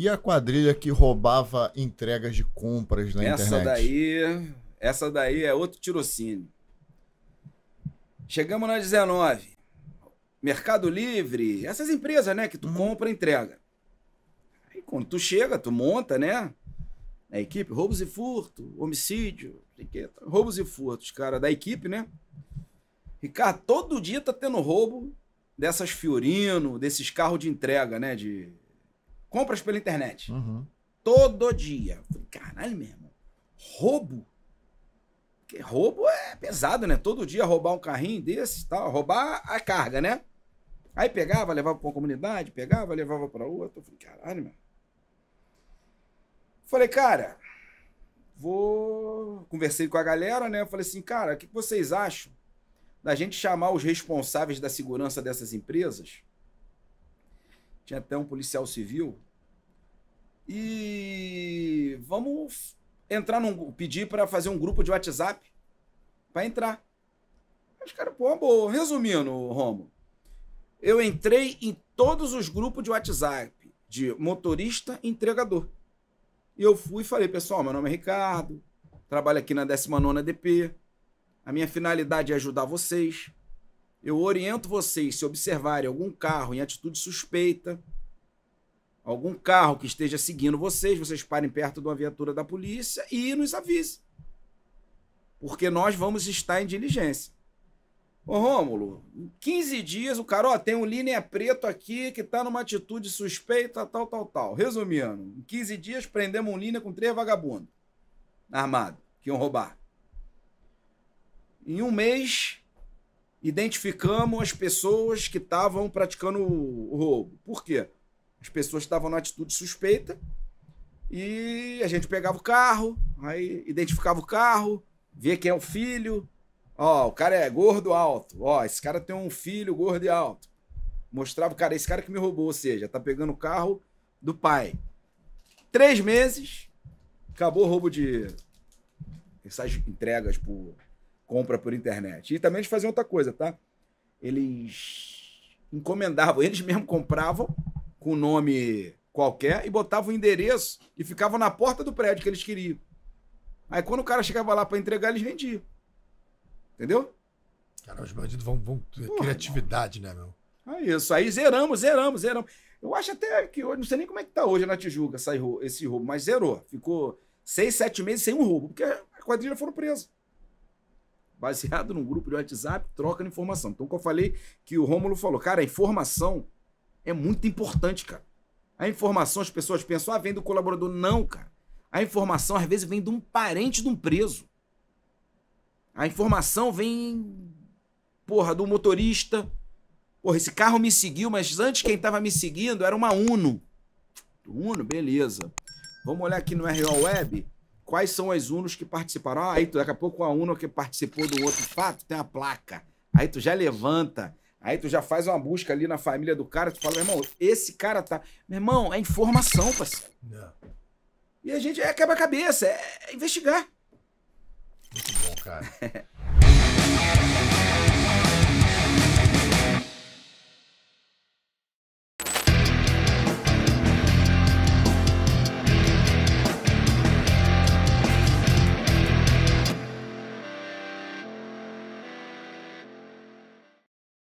E a quadrilha que roubava entregas de compras na essa internet? daí, essa daí é outro tirocínio. Chegamos na 19. Mercado Livre, essas empresas, né, que tu Uhum. compra e entrega. Aí quando tu chega, tu monta, né? A equipe, roubos e furto, homicídio, que, roubos e furtos, cara, da equipe, né? Ricardo, todo dia tá tendo roubo dessas Fiorino, desses carros de entrega, né? De compras pela internet. Uhum. Todo dia. Falei, caralho, meu irmão. Roubo? Porque roubo é pesado, né? Todo dia roubar um carrinho desse tal. Roubar a carga, né? Aí pegava, levava pra uma comunidade, pegava, levava pra outra. Eu falei, caralho, meu. Falei, cara, vou. Conversei com a galera, né? Eu falei assim, cara, o que vocês acham da gente chamar os responsáveis da segurança dessas empresas? Tinha até um policial civil e vamos entrar num. pedir para fazer um grupo de WhatsApp para entrar. Os caras, pô, boa. Resumindo, Romo, eu entrei em todos os grupos de WhatsApp de motorista entregador. E eu fui e falei, pessoal, meu nome é Ricardo, trabalho aqui na 19 DP. A minha finalidade é ajudar vocês. Eu oriento vocês se observarem algum carro em atitude suspeita, algum carro que esteja seguindo vocês, vocês parem perto de uma viatura da polícia e nos avise. Porque nós vamos estar em diligência. Ô Rômulo, em 15 dias o cara, ó, tem um linha preto aqui que tá numa atitude suspeita, tal, tal, tal. Resumindo, em 15 dias prendemos um linha com três vagabundos armados que iam roubar. Em um mês, identificamos as pessoas que estavam praticando o roubo. Por quê? As pessoas estavam na atitude suspeita e a gente pegava o carro, aí identificava o carro, via quem é o filho. Ó, o cara é gordo, alto. Ó, esse cara tem um filho gordo e alto. Mostrava, cara, esse cara que me roubou, ou seja, tá pegando o carro do pai. Três meses, acabou o roubo de essas entregas por compra por internet. E também eles faziam outra coisa, tá? Eles encomendavam, eles mesmos compravam com nome qualquer e botavam o endereço e ficavam na porta do prédio que eles queriam. Aí quando o cara chegava lá para entregar, eles vendiam. Entendeu? Cara, os bandidos vão. vão Porra, criatividade, né, meu? É isso. Aí zeramos, zeramos, zeramos. Eu acho até que hoje, não sei nem como é que tá hoje na Tijuca esse roubo, mas zerou. Ficou seis, sete meses sem um roubo, porque a quadrilha foram presos. Baseado num grupo de WhatsApp, troca informação. Então, como eu falei, que o Rômulo falou, cara, a informação é muito importante, cara. A informação, as pessoas pensam, ah, vem do colaborador. Não, cara. A informação, às vezes, vem de um parente de um preso. A informação vem, porra, do motorista. Porra, esse carro me seguiu, mas antes quem tava me seguindo era uma Uno. Uno, beleza. Vamos olhar aqui no RO Web. Quais são as Unos que participaram? Ah, aí tu, daqui a pouco a Uno que participou do outro fato tem a placa. Aí tu já levanta. Aí tu já faz uma busca ali na família do cara. Tu fala, meu irmão, esse cara tá. Meu irmão, é informação, parceiro. É, E a gente é quebra-cabeça, é investigar. muito bom, cara.